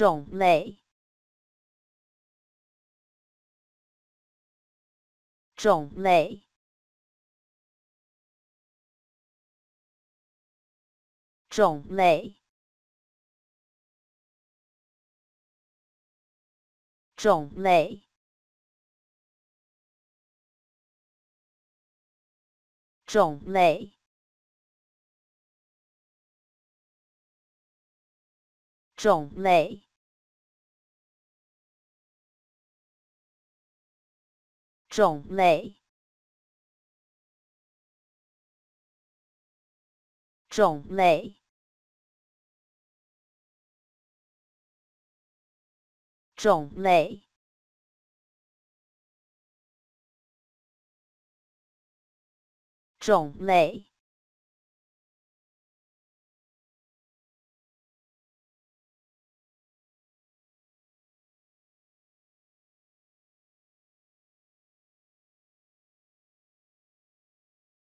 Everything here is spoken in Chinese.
种类，种类，种类，种类，种类。种类，种类，种类，种类，种类。